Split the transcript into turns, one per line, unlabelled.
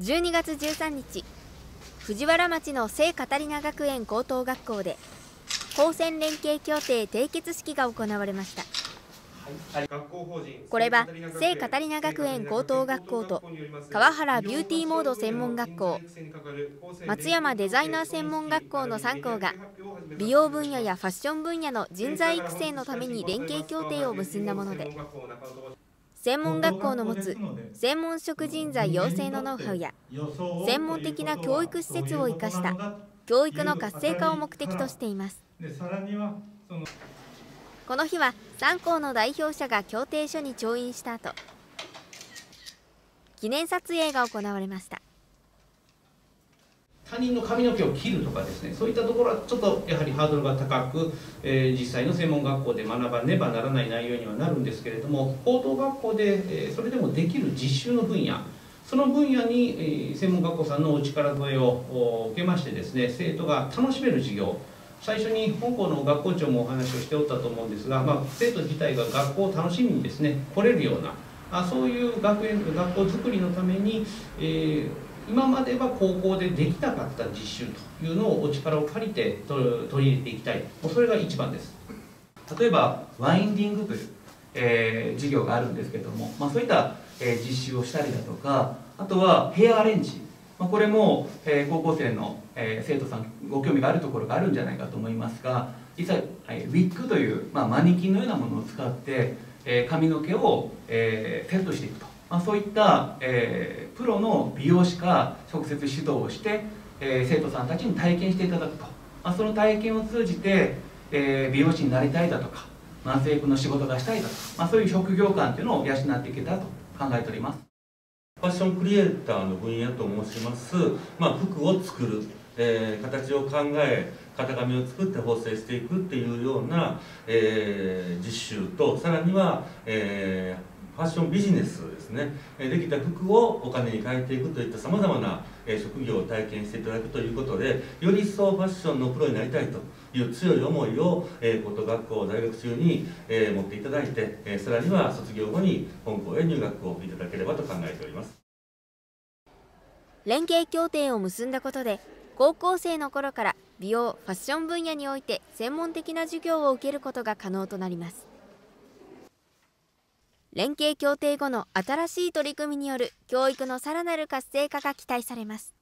12月13日藤原町の聖カタリナ学園高等学校で高専連携協定締結式が行われました。これは聖カタリナ学園高等学校と川原ビューティーモード専門学校松山デザイナー専門学校の3校が美容分野やファッション分野の人材育成のために連携協定を結んだもので専門学校の持つ専門職人材養成のノウハウや専門的な教育施設を生かした教育の活性化を目的としています。この日は3校の代表者が協定書に調印した後記念撮影が行われました。
他人の髪の毛を切るとかですねそういったところはちょっとやはりハードルが高く、えー、実際の専門学校で学ばねばならない内容にはなるんですけれども高等学校で、えー、それでもできる実習の分野その分野に、えー、専門学校さんのお力添えを受けましてですね生徒が楽しめる授業最初に本校の学校長もお話をしておったと思うんですが、まあ、生徒自体が学校を楽しみにですね来れるようなあそういう学園学校づくりのために、えー、今までは高校でできなかった実習というのをお力を借りて取り入れていきたい。もうそれが一番です。
例えばワインディングという、えー、授業があるんですけども、まあ、そういった、えー、実習をしたりだとかあとはヘアアレンジ。まあ、これも、えー、高校生の、え、生徒さんご興味があるところがあるんじゃないかと思いますが実際、え、ウィッグという、まあ、マニキンのようなものを使って、え、髪の毛を、えー、セットしていくと、まあ、そういった、えー、プロの美容師が直接指導をして、えー、生徒さんたちに体験していただくと、まあ、その体験を通じて、えー、美容師になりたいだとか慢性育の仕事がしたいだとか、まあ、そういう職業観というのを養っていけたらと考えております。
ファッションクリエイターの分野と申します、まあ、服を作る、えー、形を考え型紙を作って縫製していくっていうような、えー、実習とさらには、えーファッションビジネスですね。できた服をお金に変えていくといったさまざまな職業を体験していただくということでより一層ファッションのプロになりたいという強い思いを高等学校大学中に持っていただいてさらには卒業後に本校へ入学をいただければと考えております。
連携協定を結んだことで高校生の頃から美容ファッション分野において専門的な授業を受けることが可能となります。連携協定後の新しい取り組みによる教育のさらなる活性化が期待されます。